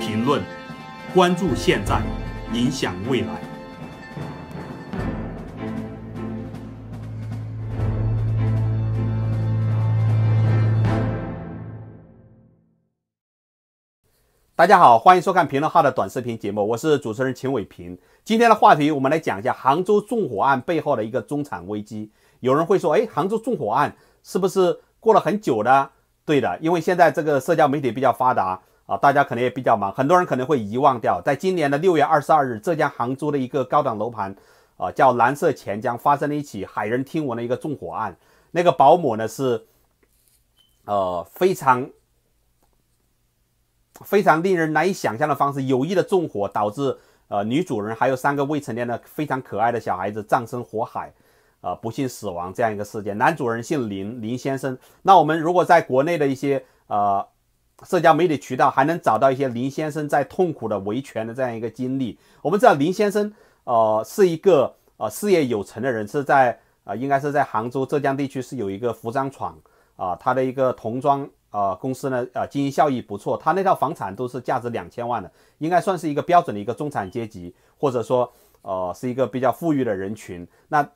评论，关注现在，影响未来。大家好，欢迎收看评论号的短视频节目，我是主持人秦伟平。今天的话题，我们来讲一下杭州纵火案背后的一个中产危机。有人会说，哎，杭州纵火案是不是过了很久的？对的，因为现在这个社交媒体比较发达啊，大家可能也比较忙，很多人可能会遗忘掉，在今年的六月二十二日，浙江杭州的一个高档楼盘啊，叫蓝色钱江，发生了一起骇人听闻的一个纵火案。那个保姆呢是呃非常。非常令人难以想象的方式，有意的纵火，导致呃女主人还有三个未成年的非常可爱的小孩子葬身火海，呃不幸死亡这样一个事件。男主人姓林，林先生。那我们如果在国内的一些呃社交媒体渠道，还能找到一些林先生在痛苦的维权的这样一个经历。我们知道林先生呃是一个呃事业有成的人，是在呃应该是在杭州浙江地区是有一个服装厂啊，他的一个童装。啊，公司呢，呃，经营效益不错，他那套房产都是价值两千万的，应该算是一个标准的一个中产阶级，或者说，呃，是一个比较富裕的人群。那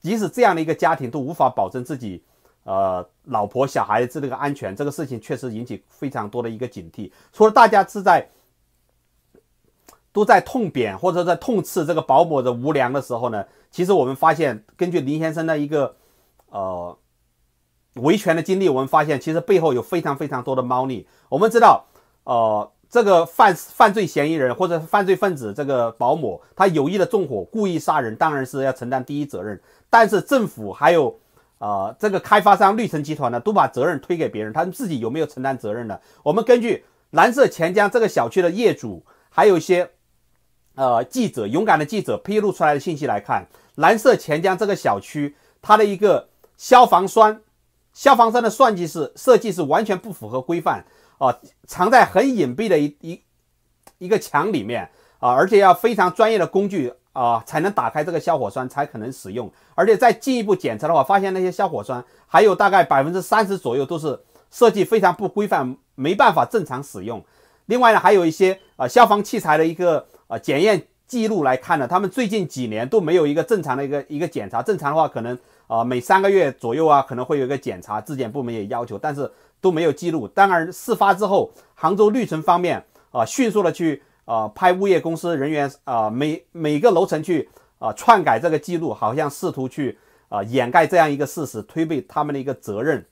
即使这样的一个家庭都无法保证自己，呃，老婆小孩子这个安全，这个事情确实引起非常多的一个警惕。除了大家是在都在痛扁或者在痛斥这个保姆的无良的时候呢，其实我们发现，根据林先生的一个，呃。维权的经历，我们发现其实背后有非常非常多的猫腻。我们知道，呃，这个犯犯罪嫌疑人或者犯罪分子，这个保姆，他有意的纵火、故意杀人，当然是要承担第一责任。但是政府还有，呃，这个开发商绿城集团呢，都把责任推给别人，他们自己有没有承担责任呢？我们根据蓝色钱江这个小区的业主，还有一些，呃，记者勇敢的记者披露出来的信息来看，蓝色钱江这个小区，它的一个消防栓。消防栓的算计是设计是完全不符合规范啊，藏在很隐蔽的一一一个墙里面啊，而且要非常专业的工具啊才能打开这个消火栓才可能使用，而且再进一步检测的话，发现那些消火栓还有大概百分之三十左右都是设计非常不规范，没办法正常使用。另外呢，还有一些啊消防器材的一个啊检验记录来看呢，他们最近几年都没有一个正常的一个一个检查，正常的话可能。啊，每三个月左右啊，可能会有一个检查，质检部门也要求，但是都没有记录。当然，事发之后，杭州绿城方面啊，迅速的去呃派物业公司人员啊，每每个楼层去啊篡改这个记录，好像试图去啊掩盖这样一个事实，推背他们的一个责任。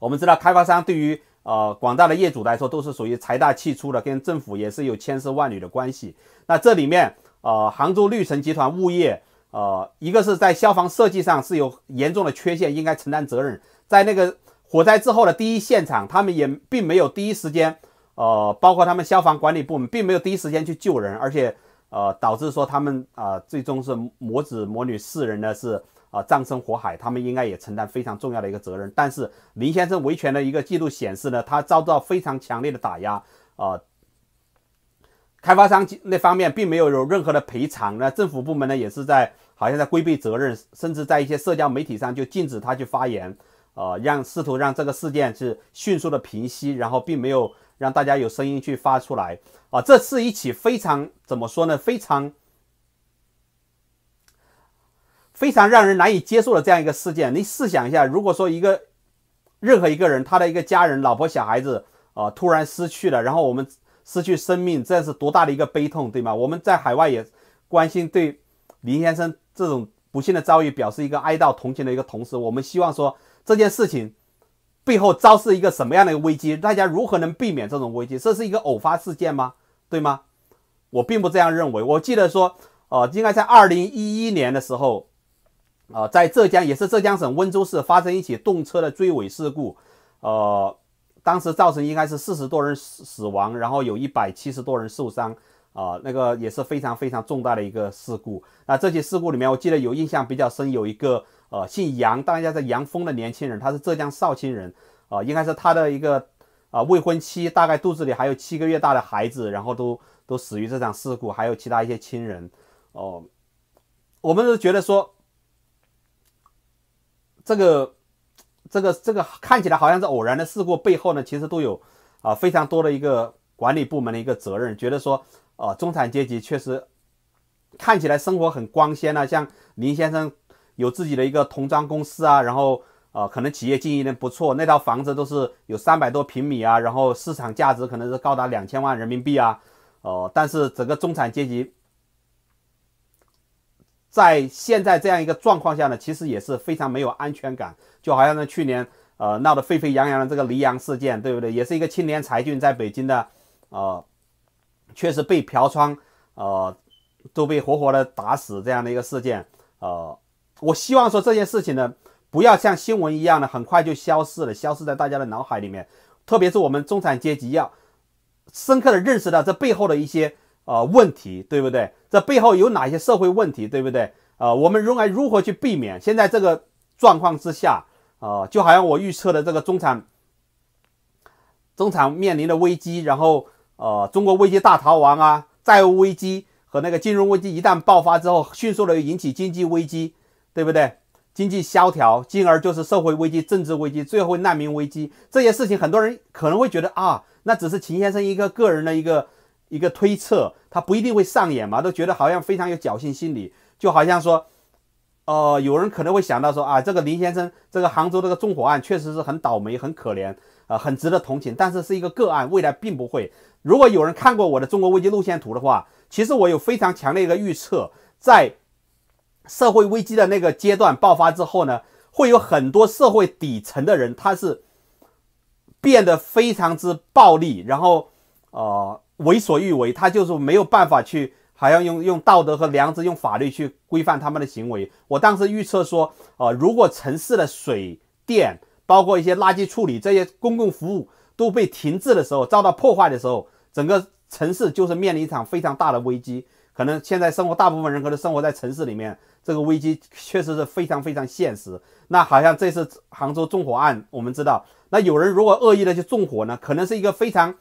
我们知道，开发商对于呃广大的业主来说，都是属于财大气粗的，跟政府也是有千丝万缕的关系。那这里面呃，杭州绿城集团物业。呃，一个是在消防设计上是有严重的缺陷，应该承担责任。在那个火灾之后的第一现场，他们也并没有第一时间，呃，包括他们消防管理部门并没有第一时间去救人，而且，呃，导致说他们啊，最终是母子母女四人呢是啊葬身火海，他们应该也承担非常重要的一个责任。但是林先生维权的一个记录显示呢，他遭到非常强烈的打压啊。开发商那方面并没有有任何的赔偿，那政府部门呢也是在好像在规避责任，甚至在一些社交媒体上就禁止他去发言，呃，让试图让这个事件是迅速的平息，然后并没有让大家有声音去发出来啊，这是一起非常怎么说呢？非常非常让人难以接受的这样一个事件。你试想一下，如果说一个任何一个人，他的一个家人、老婆、小孩子啊突然失去了，然后我们。失去生命，这是多大的一个悲痛，对吗？我们在海外也关心对林先生这种不幸的遭遇表示一个哀悼同情的一个同时，我们希望说这件事情背后昭示一个什么样的一个危机？大家如何能避免这种危机？这是一个偶发事件吗？对吗？我并不这样认为。我记得说，呃，应该在二零一一年的时候，呃，在浙江也是浙江省温州市发生一起动车的追尾事故，呃。当时造成应该是四十多人死死亡，然后有一百七十多人受伤，啊，那个也是非常非常重大的一个事故。那这起事故里面，我记得有印象比较深，有一个呃姓杨，大家叫杨峰的年轻人，他是浙江绍兴人，啊，应该是他的一个啊未婚妻，大概肚子里还有七个月大的孩子，然后都都死于这场事故，还有其他一些亲人。哦，我们是觉得说这个。这个这个看起来好像是偶然的事故，背后呢，其实都有啊非常多的一个管理部门的一个责任，觉得说，呃，中产阶级确实看起来生活很光鲜啊，像林先生有自己的一个童装公司啊，然后呃，可能企业经营的不错，那套房子都是有三百多平米啊，然后市场价值可能是高达两千万人民币啊，呃，但是整个中产阶级在现在这样一个状况下呢，其实也是非常没有安全感，就好像呢去年。呃，闹得沸沸扬扬的这个黎阳事件，对不对？也是一个青年才俊在北京的，呃，确实被嫖娼，呃，都被活活的打死这样的一个事件。呃，我希望说这件事情呢，不要像新闻一样的很快就消失了，消失在大家的脑海里面。特别是我们中产阶级要深刻的认识到这背后的一些呃问题，对不对？这背后有哪些社会问题，对不对？呃，我们应该如何去避免现在这个状况之下？呃，就好像我预测的这个中产，中产面临的危机，然后呃，中国危机大逃亡啊，债务危机和那个金融危机一旦爆发之后，迅速的引起经济危机，对不对？经济萧条，进而就是社会危机、政治危机，最后难民危机。这些事情，很多人可能会觉得啊，那只是秦先生一个个人的一个一个推测，他不一定会上演嘛，都觉得好像非常有侥幸心理，就好像说。呃，有人可能会想到说啊，这个林先生，这个杭州这个纵火案确实是很倒霉、很可怜，啊，很值得同情，但是是一个个案，未来并不会。如果有人看过我的中国危机路线图的话，其实我有非常强烈一个预测，在社会危机的那个阶段爆发之后呢，会有很多社会底层的人，他是变得非常之暴力，然后呃为所欲为，他就是没有办法去。还要用用道德和良知，用法律去规范他们的行为。我当时预测说，呃，如果城市的水电，包括一些垃圾处理这些公共服务都被停滞的时候，遭到破坏的时候，整个城市就是面临一场非常大的危机。可能现在生活大部分人可能生活在城市里面，这个危机确实是非常非常现实。那好像这次杭州纵火案，我们知道，那有人如果恶意的去纵火呢，可能是一个非常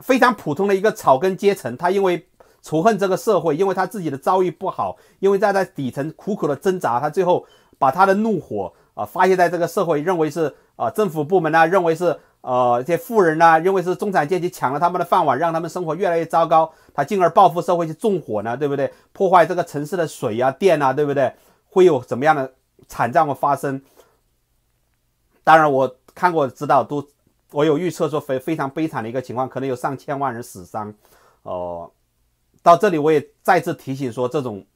非常普通的一个草根阶层，他因为。仇恨这个社会，因为他自己的遭遇不好，因为在在底层苦苦的挣扎，他最后把他的怒火啊发泄在这个社会，认为是啊政府部门呐，认为是呃这些富人呐，认为是中产阶级抢了他们的饭碗，让他们生活越来越糟糕，他进而报复社会去纵火呢，对不对？破坏这个城市的水啊电啊，对不对？会有怎么样的惨状的发生？当然我看过知道，都我有预测说非非常悲惨的一个情况，可能有上千万人死伤，哦。到这里，我也再次提醒说，这种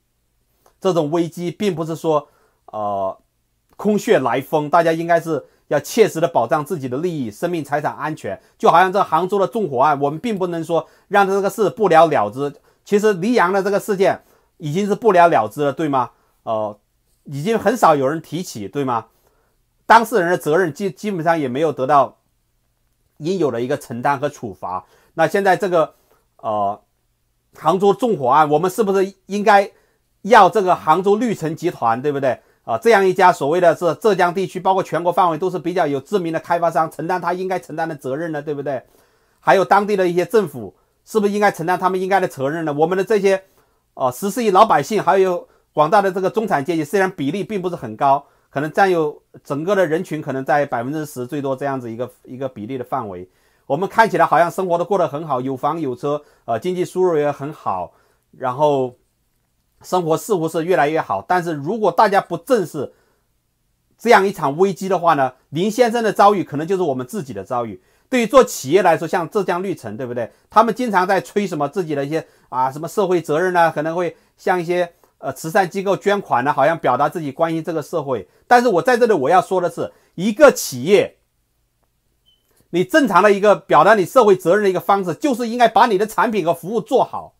这种危机并不是说呃空穴来风，大家应该是要切实的保障自己的利益、生命财产安全。就好像这杭州的纵火案，我们并不能说让这个事不了了之。其实黎阳的这个事件已经是不了了之了，对吗？呃，已经很少有人提起，对吗？当事人的责任基基本上也没有得到应有的一个承担和处罚。那现在这个呃。杭州纵火案，我们是不是应该要这个杭州绿城集团，对不对啊？这样一家所谓的是浙江地区，包括全国范围都是比较有知名的开发商，承担他应该承担的责任呢，对不对？还有当地的一些政府，是不是应该承担他们应该的责任呢？我们的这些呃十四亿老百姓，还有广大的这个中产阶级，虽然比例并不是很高，可能占有整个的人群可能在百分之十最多这样子一个一个比例的范围。我们看起来好像生活都过得很好，有房有车，呃，经济收入也很好，然后生活似乎是越来越好。但是如果大家不正视这样一场危机的话呢，林先生的遭遇可能就是我们自己的遭遇。对于做企业来说，像浙江绿城，对不对？他们经常在吹什么自己的一些啊什么社会责任呢？可能会向一些呃慈善机构捐款呢，好像表达自己关心这个社会。但是我在这里我要说的是，一个企业。你正常的一个表达你社会责任的一个方式，就是应该把你的产品和服务做好。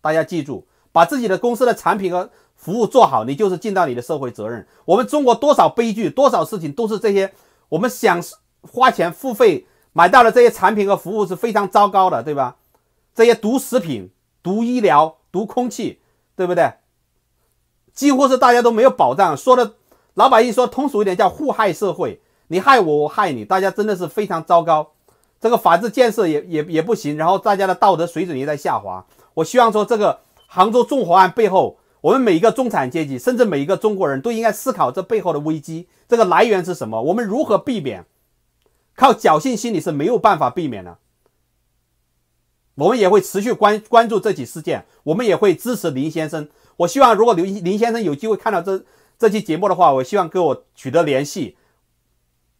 大家记住，把自己的公司的产品和服务做好，你就是尽到你的社会责任。我们中国多少悲剧，多少事情都是这些，我们想花钱付费买到的这些产品和服务是非常糟糕的，对吧？这些毒食品、毒医疗、毒空气，对不对？几乎是大家都没有保障。说的老百姓说通俗一点，叫互害社会。你害我，我害你，大家真的是非常糟糕。这个法治建设也也也不行，然后大家的道德水准也在下滑。我希望说，这个杭州纵火案背后，我们每一个中产阶级，甚至每一个中国人都应该思考这背后的危机，这个来源是什么？我们如何避免？靠侥幸心理是没有办法避免的。我们也会持续关关注这起事件，我们也会支持林先生。我希望如果林林先生有机会看到这这期节目的话，我希望跟我取得联系，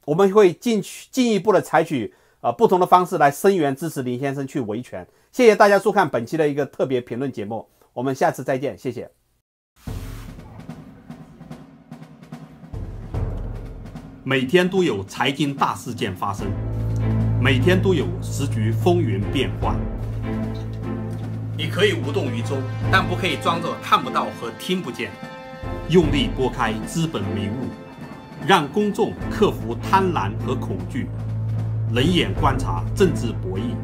我们会进去进一步的采取呃不同的方式来声援支持林先生去维权。谢谢大家收看本期的一个特别评论节目，我们下次再见，谢谢。每天都有财经大事件发生，每天都有时局风云变幻。你可以无动于衷，但不可以装作看不到和听不见。用力拨开资本迷雾，让公众克服贪婪和恐惧，冷眼观察政治博弈，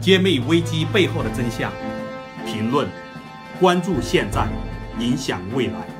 揭秘危机背后的真相。评论，关注现在，影响未来。